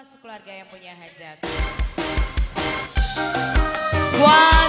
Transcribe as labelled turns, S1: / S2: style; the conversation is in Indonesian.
S1: semua sekeluarga yang punya hajat. Wow.